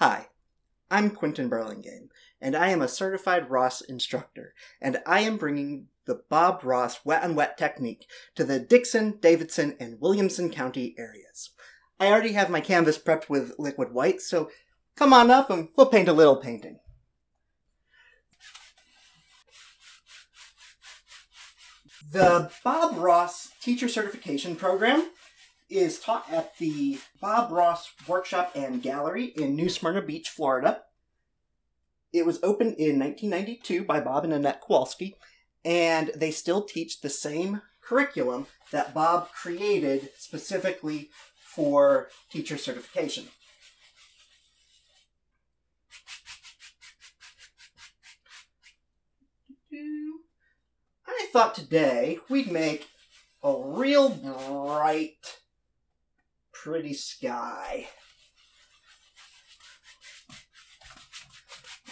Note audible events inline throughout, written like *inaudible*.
Hi, I'm Quintin Burlingame, and I am a certified Ross instructor, and I am bringing the Bob Ross wet on wet technique to the Dickson, Davidson, and Williamson County areas. I already have my canvas prepped with liquid white, so come on up and we'll paint a little painting. The Bob Ross Teacher Certification Program is taught at the Bob Ross Workshop and Gallery in New Smyrna Beach, Florida. It was opened in 1992 by Bob and Annette Kowalski, and they still teach the same curriculum that Bob created specifically for teacher certification. I thought today we'd make a real bright, pretty sky.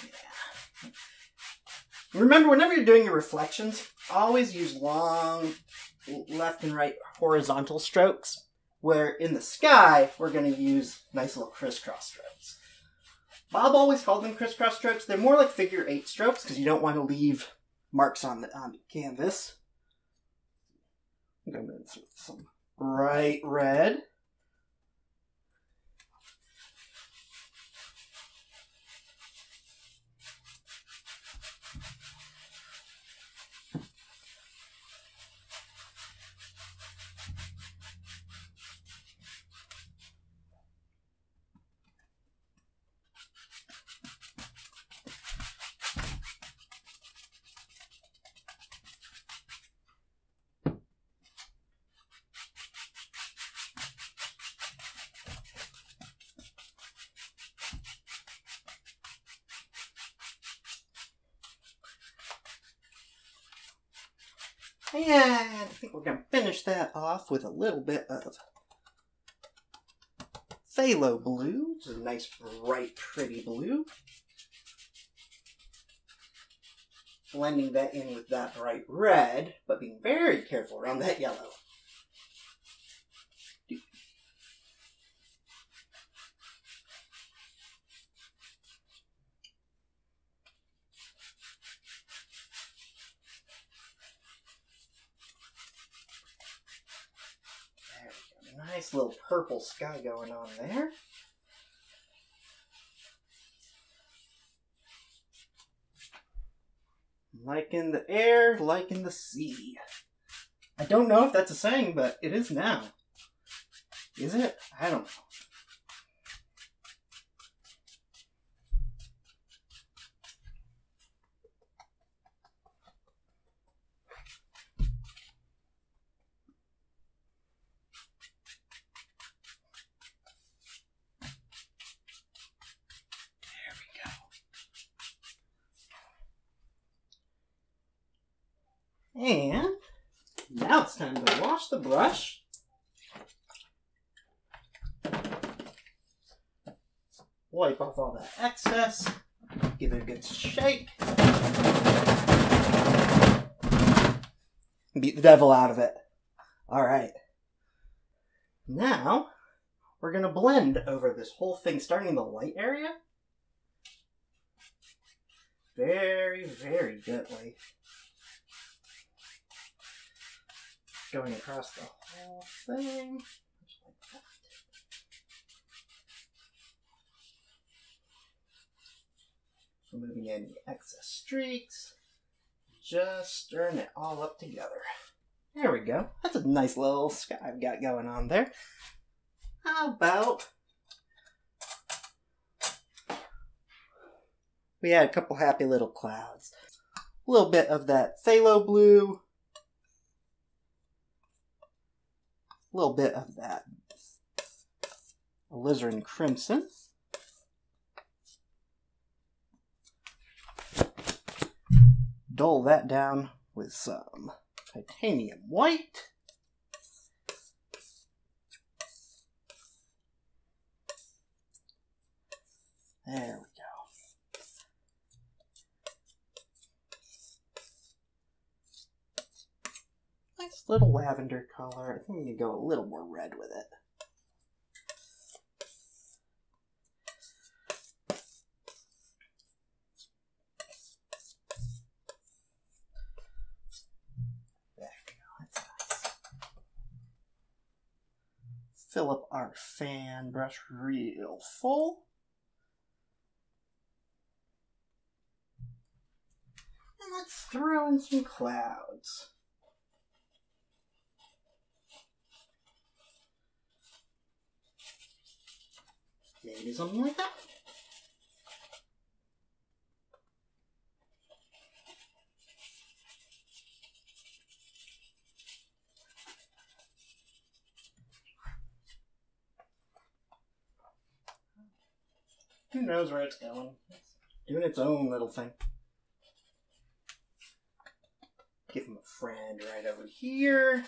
Yeah. Remember, whenever you're doing your reflections, always use long left and right horizontal strokes, where in the sky, we're going to use nice little crisscross strokes. Bob always called them crisscross strokes. They're more like figure eight strokes because you don't want to leave marks on the, on the canvas. I'm going to some bright red. And I think we're going to finish that with a little bit of phthalo blue. It's a nice, bright, pretty blue. Blending that in with that bright red, but being very careful around that yellow. Nice little purple sky going on there. Like in the air, like in the sea. I don't know if that's a saying, but it is now. Is it? I don't know. And now it's time to wash the brush. Wipe off all that excess. Give it a good shake. Beat the devil out of it. All right. Now, we're going to blend over this whole thing, starting in the light area. Very, very gently. Going across the whole thing. Removing any excess streaks. Just stirring it all up together. There we go. That's a nice little sky I've got going on there. How about we had a couple happy little clouds. A little bit of that phthalo blue, little bit of that alizarin crimson. Dull that down with some titanium white. There we nice little lavender color. I think we to go a little more red with it. fill up our fan brush real full. And let's throw in some clouds. Maybe something like that. Who knows where it's going? It's doing its own little thing. Give him a friend right over here.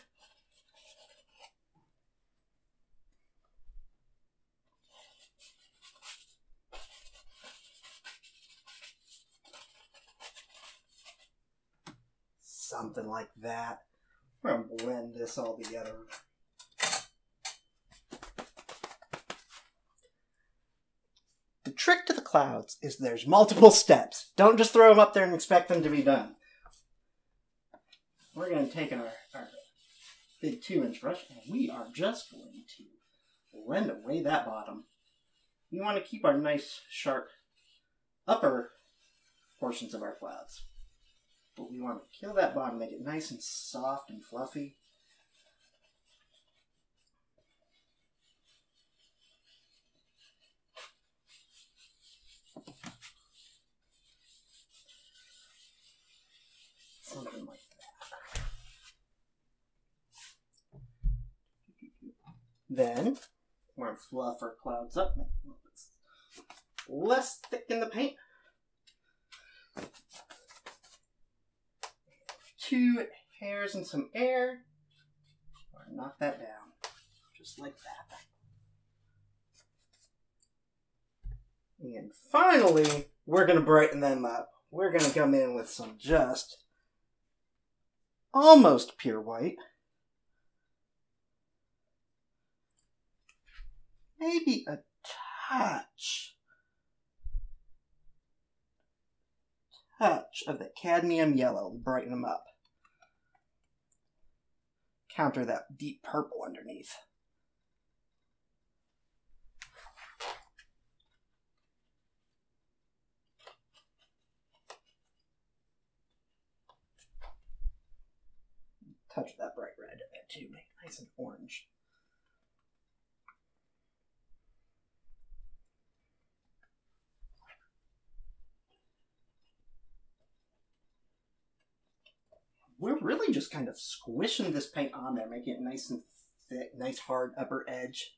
Something like that. We're gonna blend this all together. The trick to the clouds is there's multiple steps. Don't just throw them up there and expect them to be done. We're going to take our, our big two inch brush and we are just going to blend away that bottom. We want to keep our nice sharp upper portions of our clouds. But we want to kill that bottom, make it nice and soft and fluffy. Something like that. Then, to fluff our clouds up, make it a little bit less thick in the paint. Two hairs and some air. Knock that down, just like that. And finally, we're going to brighten them up. We're going to come in with some just almost pure white. Maybe a touch. Touch of the cadmium yellow to brighten them up. Counter that deep purple underneath. touch that bright red there too, make it nice and orange. We're really just kind of squishing this paint on there, making it nice and thick, nice hard upper edge.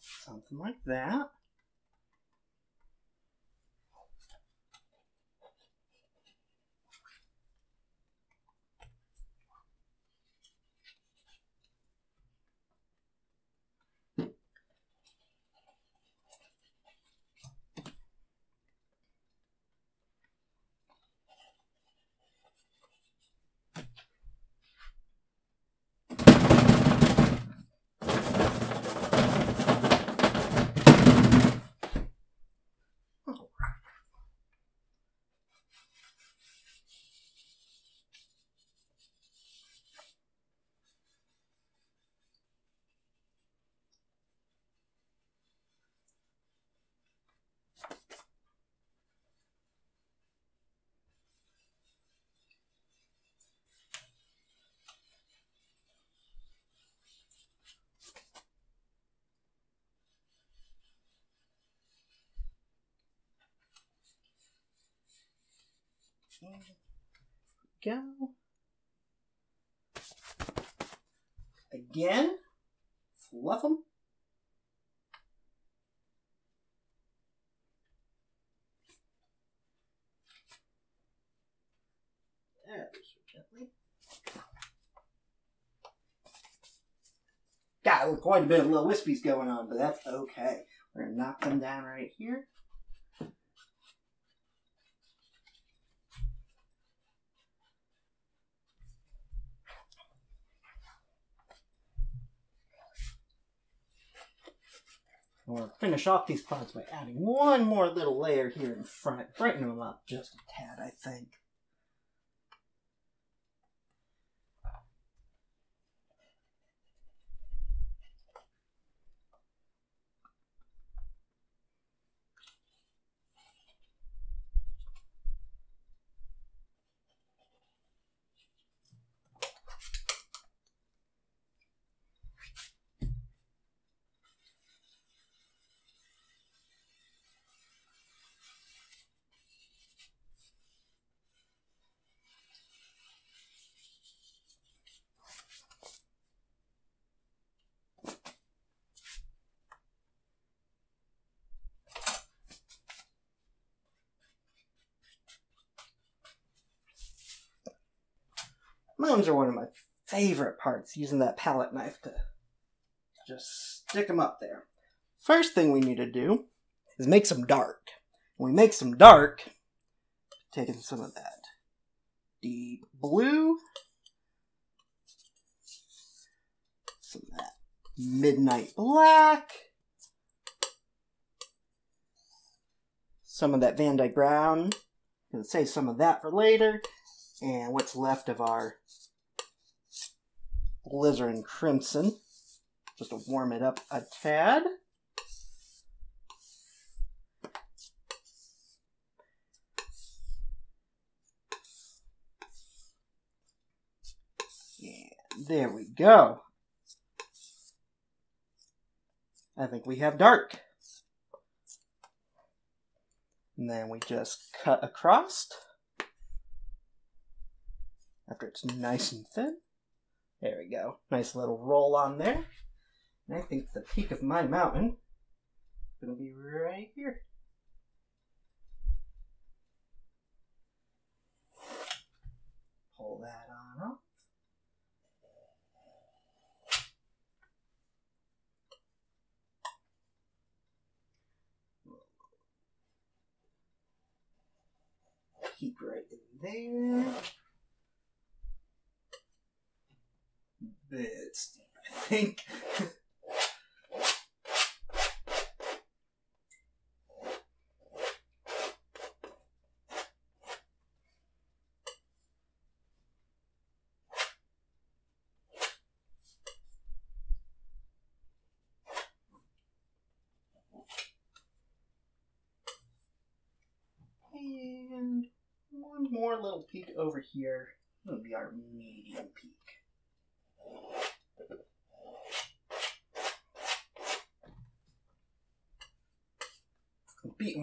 Something like that. Go. Again. Fluff them. There, gently. Got quite a bit of little wispies going on, but that's okay. We're gonna knock them down right here. We'll finish off these clouds by adding one more little layer here in front. Brighten them up just a tad, I think. Mountains are one of my favorite parts, using that palette knife to just stick them up there. First thing we need to do is make some dark. When we make some dark, taking some of that deep blue, some of that midnight black, some of that Van Dyke brown. Gonna save some of that for later and what's left of our alizarin crimson, just to warm it up a tad. And there we go. I think we have dark. And then we just cut across after it's nice and thin. There we go. Nice little roll on there. And I think the peak of my mountain is going to be right here. Pull that on up. Keep right in there. I think. and one more little peak over here. It'll be our medium peak.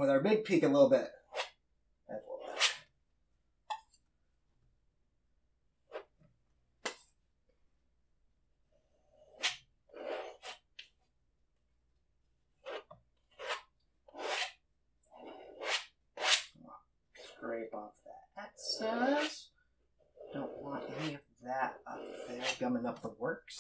With our big peak a little bit. Scrape off that excess. Don't want any of that up there gumming up the works.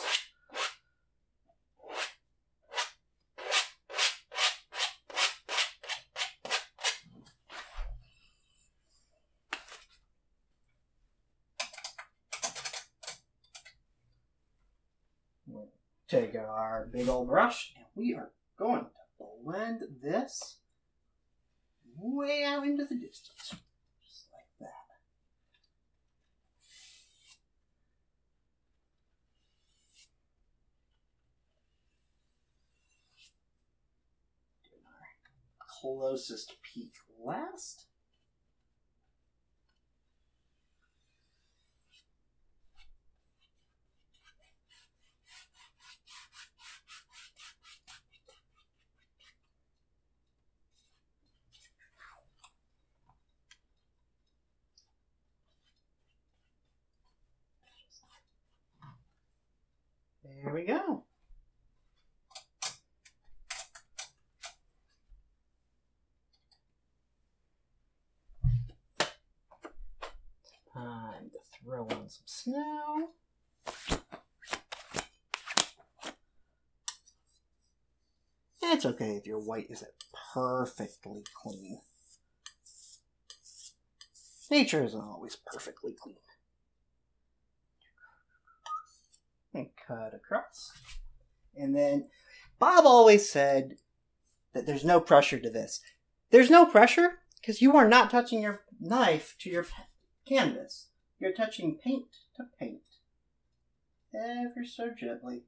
Take our big old brush and we are going to blend this way out into the distance. Just like that. Our closest peak last. There we go. Time to throw on some snow. It's okay if your white isn't perfectly clean. Nature isn't always perfectly clean. And cut across. And then Bob always said that there's no pressure to this. There's no pressure because you are not touching your knife to your canvas. You're touching paint to paint. Ever so gently.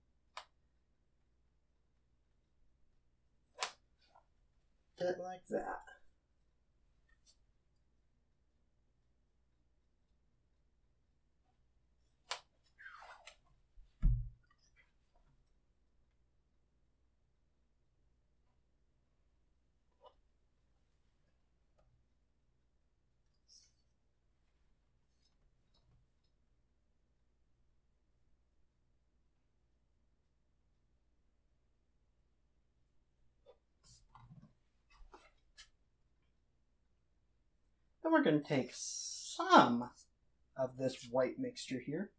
Like that. We're going to take some of this white mixture here,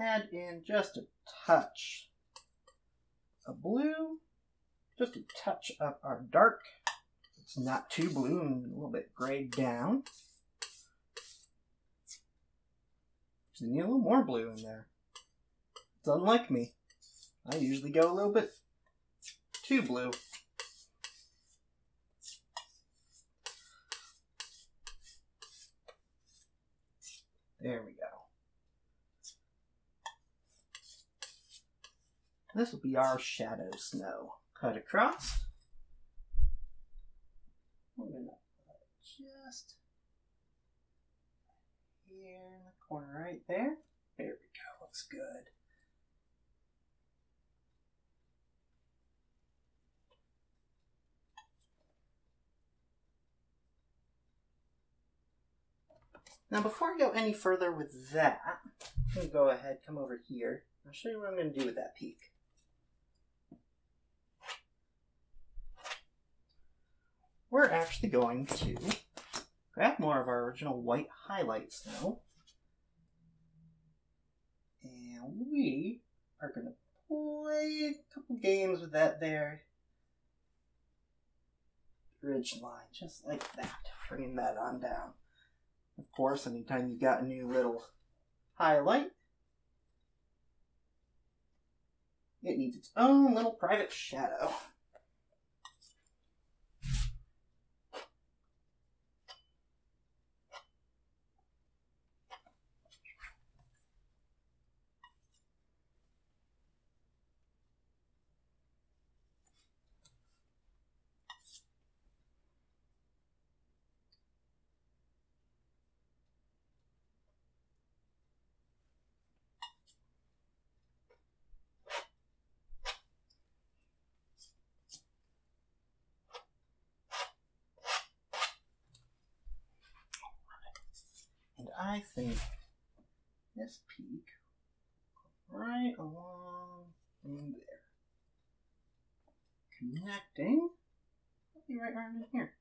add in just a touch of blue, just a touch of our dark. It's not too blue and a little bit grayed down. Just need a little more blue in there. It's unlike me. I usually go a little bit too blue. There we go. This will be our shadow snow. Cut across. We're gonna put just here in the corner right there. There we go. Looks good. Now, before I go any further with that, I'm to go ahead, come over here. I'll show you what I'm going to do with that peak. We're actually going to grab more of our original white highlights now. And we are going to play a couple games with that there ridge line, just like that, bringing that on down. Of course, anytime you've got a new little highlight, it needs its own little private shadow. I think this peak right along in there. Connecting. be right around in here.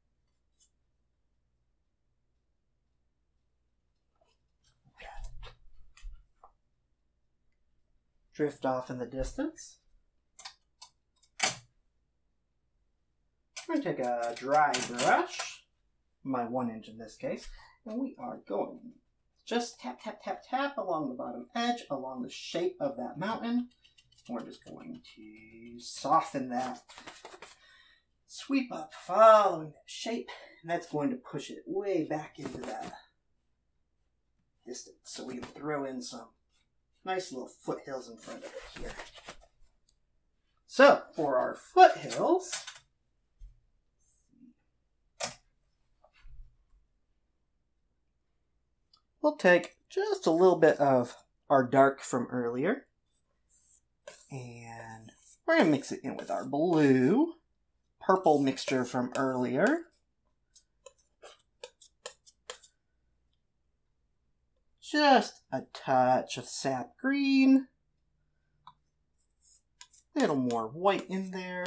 Drift off in the distance. I'm going to take a dry brush, my one inch in this case, and we are going just tap, tap, tap, tap along the bottom edge, along the shape of that mountain. We're just going to soften that. Sweep up, following that shape, and that's going to push it way back into that distance. So we can throw in some nice little foothills in front of it here. So, for our foothills, we'll take just a little bit of our dark from earlier. And we're going to mix it in with our blue, purple mixture from earlier. Just a touch of sap green. A little more white in there.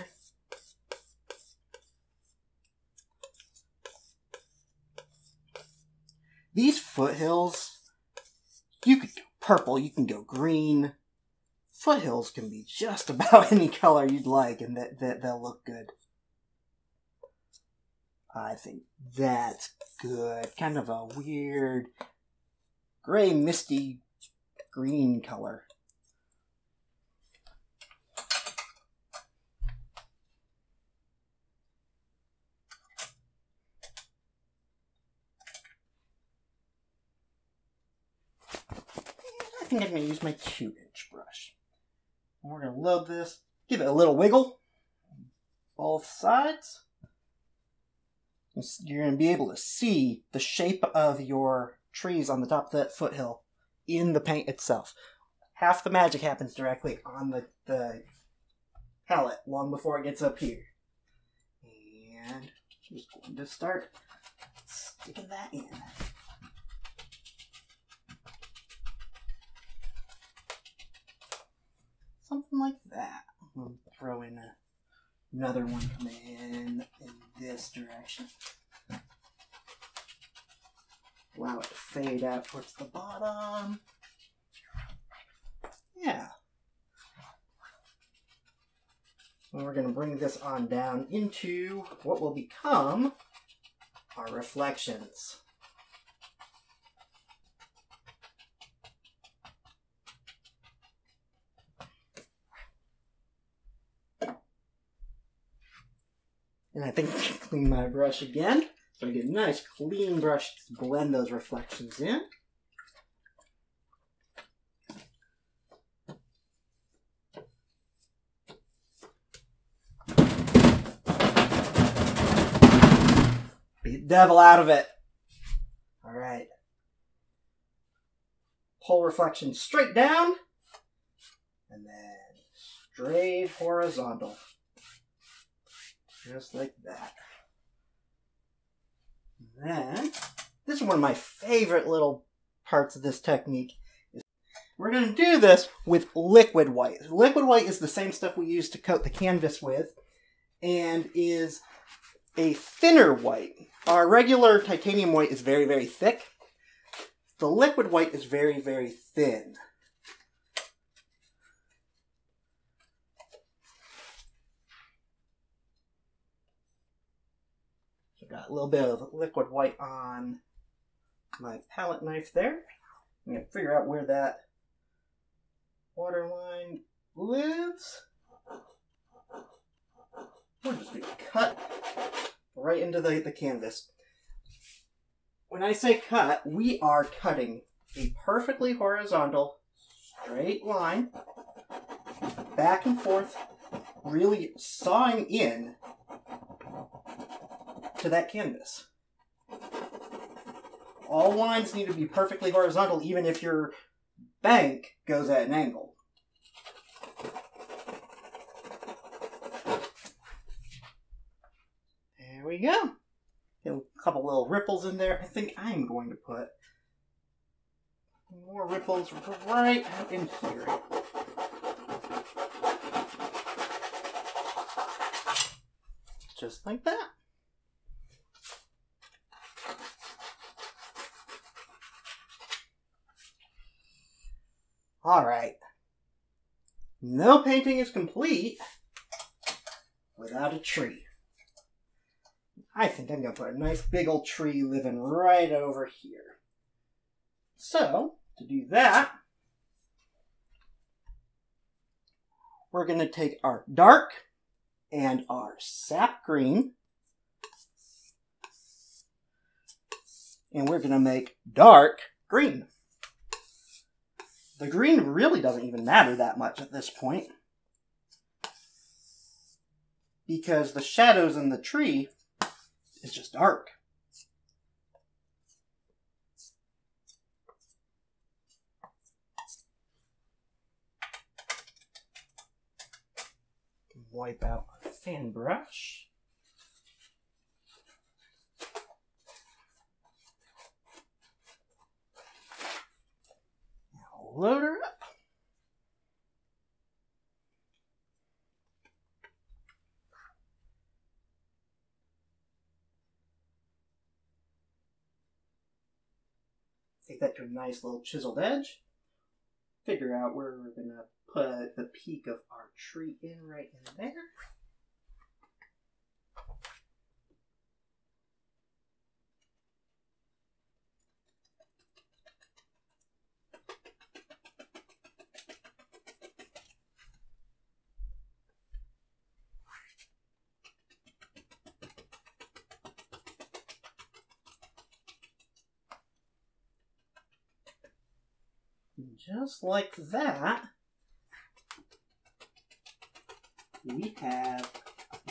These foothills, you could go purple, you can go green. Foothills can be just *laughs* about any color you'd like, and that, that they'll look good. I think that's good. Kind of a weird gray, misty green color. Think I'm going to use my 2 inch brush. And we're going to load this, give it a little wiggle, both sides. You're going to be able to see the shape of your trees on the top of that foothill in the paint itself. Half the magic happens directly on the, the palette long before it gets up here. And just going to start sticking that in. Something like that. We'll throw in a, another one coming in in this direction. Allow it to fade out towards the bottom. Yeah. And we're going to bring this on down into what will become our reflections. And I think I can clean my brush again. So I get a nice clean brush to blend those reflections in. Beat the devil out of it. All right. Pull reflection straight down. And then straight horizontal. Just like that. And then, this is one of my favorite little parts of this technique. We're going to do this with liquid white. Liquid white is the same stuff we use to coat the canvas with and is a thinner white. Our regular titanium white is very, very thick. The liquid white is very, very thin. Got a little bit of liquid white on my palette knife there. I'm going to figure out where that waterline lives. We're just going to cut right into the, the canvas. When I say cut, we are cutting a perfectly horizontal, straight line, back and forth, really sawing in to that canvas. All lines need to be perfectly horizontal, even if your bank goes at an angle. There we go. A couple little ripples in there. I think I'm going to put more ripples right in here. Just like that. All right. No painting is complete without a tree. I think I'm going to put a nice big old tree living right over here. So, to do that, we're going to take our dark and our sap green, and we're going to make dark green. The green really doesn't even matter that much at this point. Because the shadows in the tree is just dark. Wipe out fan brush. Load her up. Take that to a nice little chiseled edge. Figure out where we're going to put the peak of our tree in right in there. Just like that, we have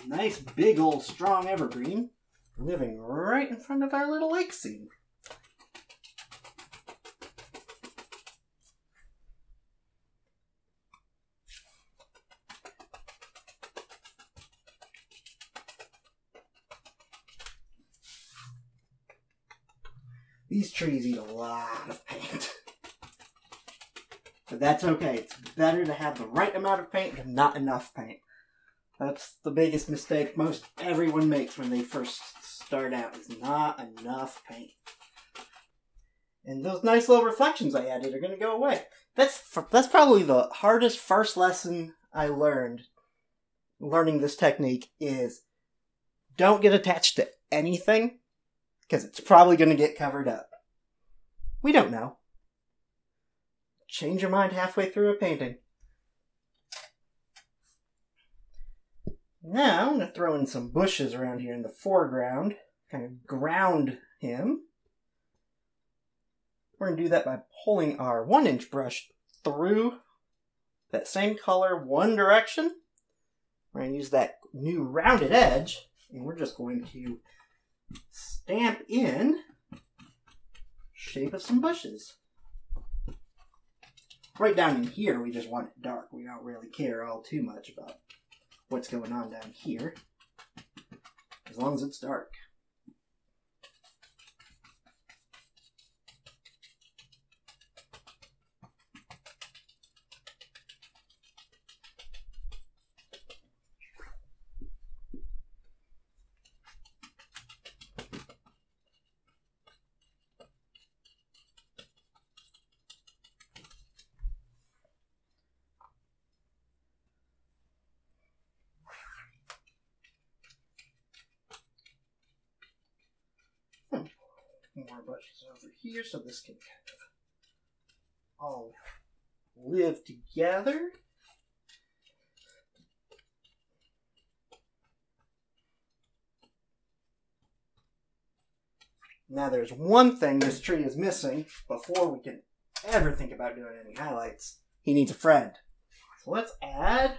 a nice big old strong evergreen living right in front of our little lake scene. These trees eat a lot of paint. That's okay. It's better to have the right amount of paint than not enough paint. That's the biggest mistake most everyone makes when they first start out is not enough paint. And those nice little reflections I added are going to go away. That's that's probably the hardest first lesson I learned learning this technique is don't get attached to anything because it's probably going to get covered up. We don't know. Change your mind halfway through a painting. Now, I'm going to throw in some bushes around here in the foreground, kind of ground him. We're going to do that by pulling our one inch brush through that same color one direction. We're going to use that new rounded edge, and we're just going to stamp in shape of some bushes. Right down in here, we just want it dark. We don't really care all too much about what's going on down here, as long as it's dark. more bushes over here so this can kind of all live together. Now there's one thing this tree is missing before we can ever think about doing any highlights. He needs a friend. So let's add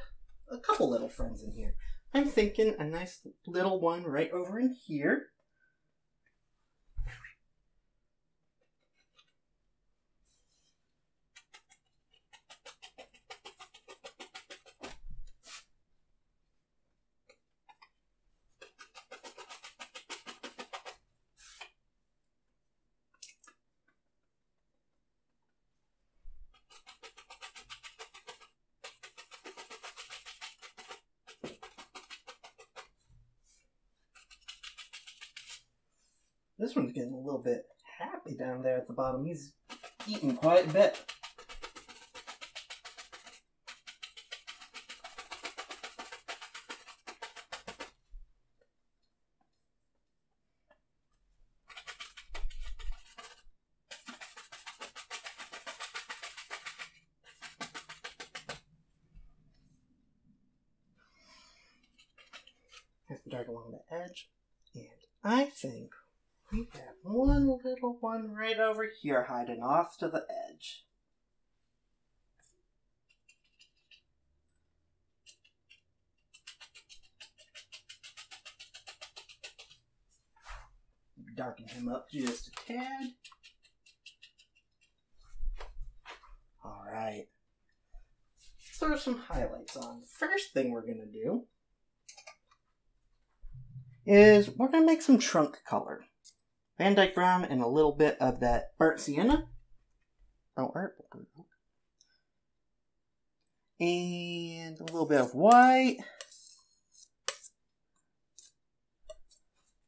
a couple little friends in here. I'm thinking a nice little one right over in here. Bit. Dark along the edge. And I think we have one little one right over here hiding off to the edge. Thing we're going to do is we're going to make some trunk color. Van Dyke Brown and a little bit of that burnt sienna. Oh, art. And a little bit of white.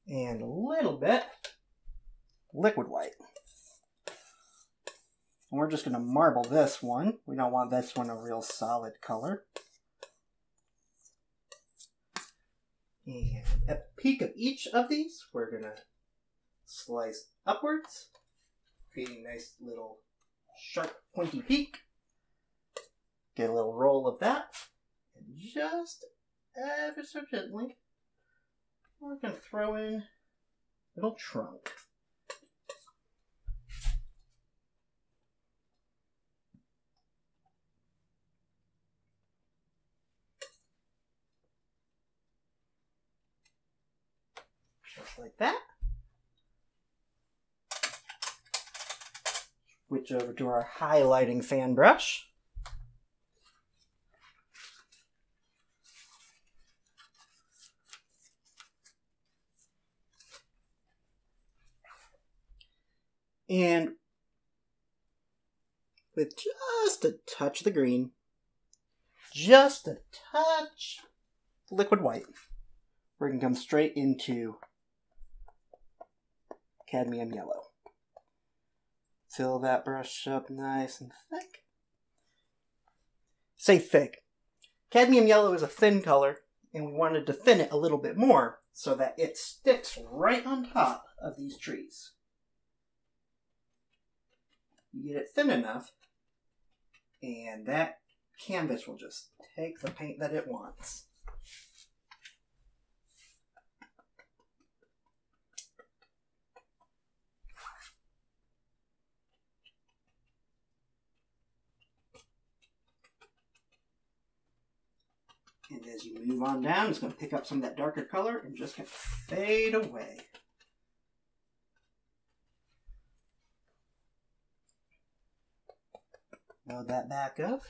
And a little bit liquid white. And we're just going to marble this one. We don't want this one a real solid color. The peak of each of these, we're to slice upwards, creating a nice little sharp pointy peak. Get a little roll of that, and just ever so gently, we're to throw in a little trunk. Just like that. Switch over to our highlighting fan brush. And with just a touch of the green, just a touch liquid white, we can come straight into cadmium yellow. Fill that brush up nice and thick. Say thick. Cadmium yellow is a thin color, and we wanted to thin it a little bit more so that it sticks right on top of these trees. You get it thin enough, and that canvas will just take the paint that it wants. And as you move on down, it's going to pick up some of that darker color and just kind of fade away. Load that back up.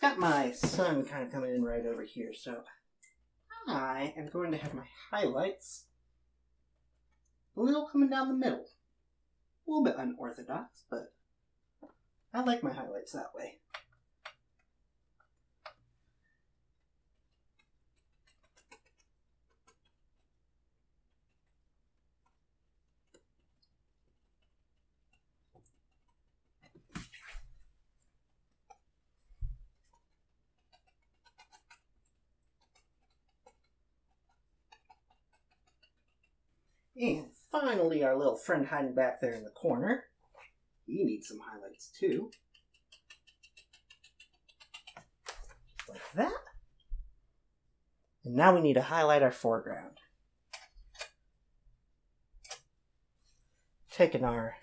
Got my sun kind of coming in right over here, so I am going to have my highlights a little coming down the middle. A little bit unorthodox, but I like my highlights that way. And finally, our little friend hiding back there in the corner. He needs some highlights too. Like that. And now we need to highlight our foreground. Taking our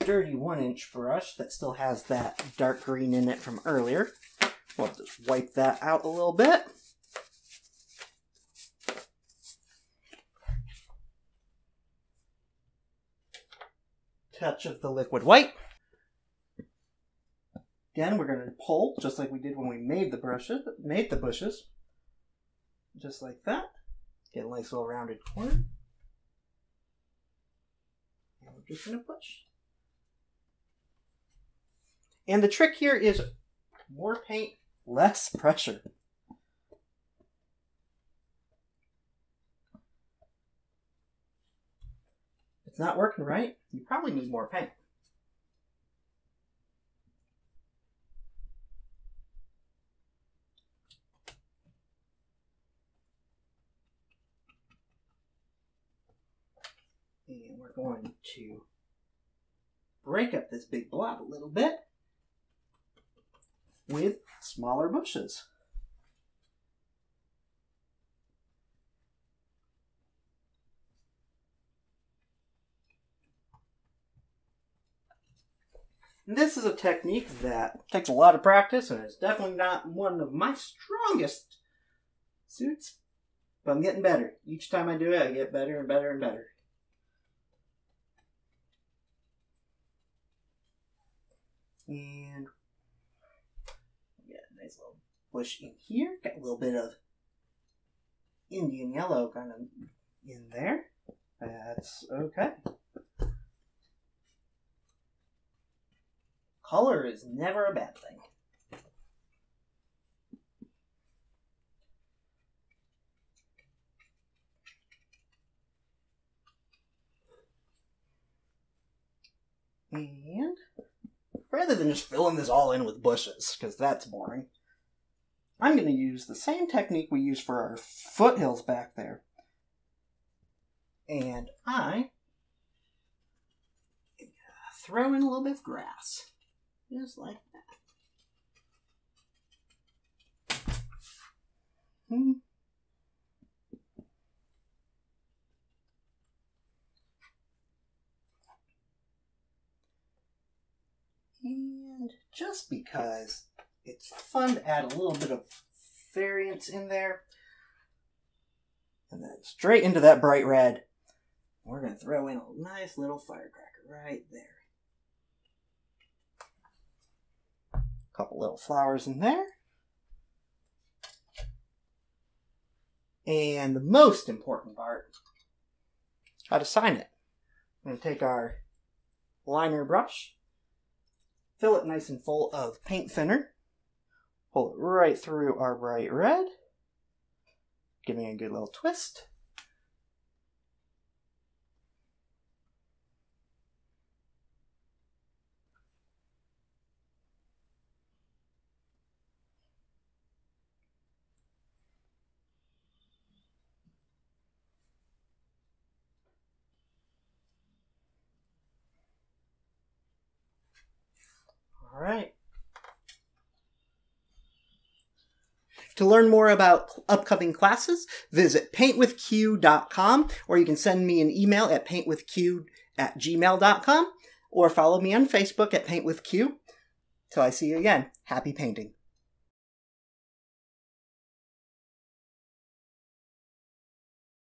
dirty one inch brush that still has that dark green in it from earlier. We'll just wipe that out a little bit. Touch of the liquid white. Again, we're going to pull just like we did when we made the brushes, made the bushes. Just like that. Get a nice little rounded corner. And we're just going to push. And the trick here is more paint, less *laughs* pressure. It's not working right, you probably need more paint. And we're going to break up this big blob a little bit with smaller bushes. This is a technique that takes a lot of practice and is definitely not one of my strongest suits, but I'm getting better. Each time I do it, I get better and better and better. And a nice little bush in here. Got a little bit of Indian yellow kind of in there. That's okay. Color is never a bad thing. And rather than just filling this all in with bushes, because that's boring, I'm going to use the same technique we used for our foothills back there. And I throw in a little bit of grass. Just like that. Hmm. And just because it's fun to add a little bit of variance in there. And then straight into that bright red. We're going to throw in a nice little firecracker right there. Couple little flowers in there. And the most important part, how to sign it. I'm going to take our liner brush, fill it nice and full of paint thinner, pull it right through our bright red, giving a good little twist. All right. To learn more about upcoming classes, visit paintwithq.com or you can send me an email at paintwithq at gmail.com or follow me on Facebook at paintwithq. Till I see you again, happy painting.